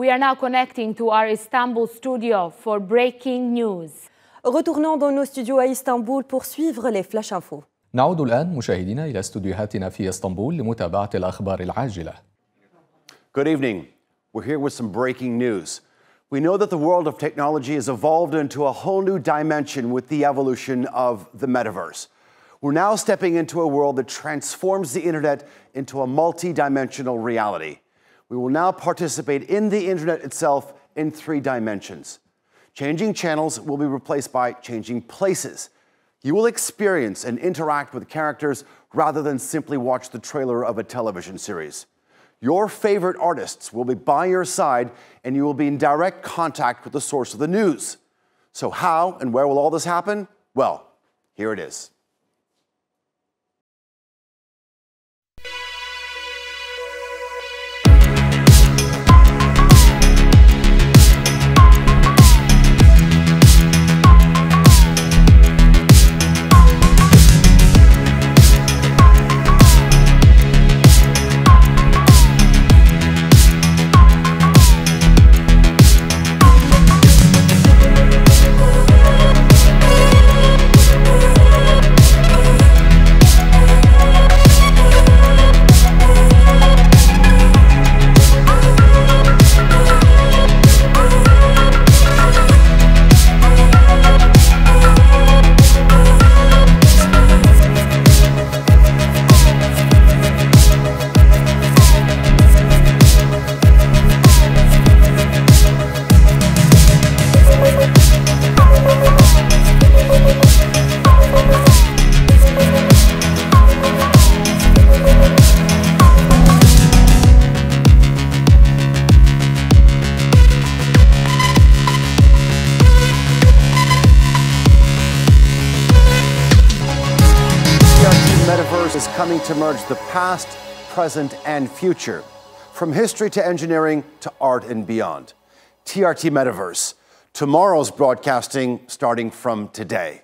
We are now connecting to our Istanbul studio for breaking news. Retournons dans nos studios à Istanbul pour suivre les flash infos. نعود الآن مشاهدينا إلى استديوهاتنا في اسطنبول لمتابعة الأخبار العاجلة. Good evening. We're here with some breaking news. We know that the world of technology has evolved into a whole new dimension with the evolution of the metaverse. We're now stepping into a world that transforms the internet into a multi dimensional reality. We will now participate in the internet itself in three dimensions. Changing channels will be replaced by changing places. You will experience and interact with characters rather than simply watch the trailer of a television series. Your favorite artists will be by your side and you will be in direct contact with the source of the news. So, how and where will all this happen? Well, here it is. Metaverse is coming to merge the past, present, and future, from history to engineering to art and beyond. TRT Metaverse, tomorrow's broadcasting starting from today.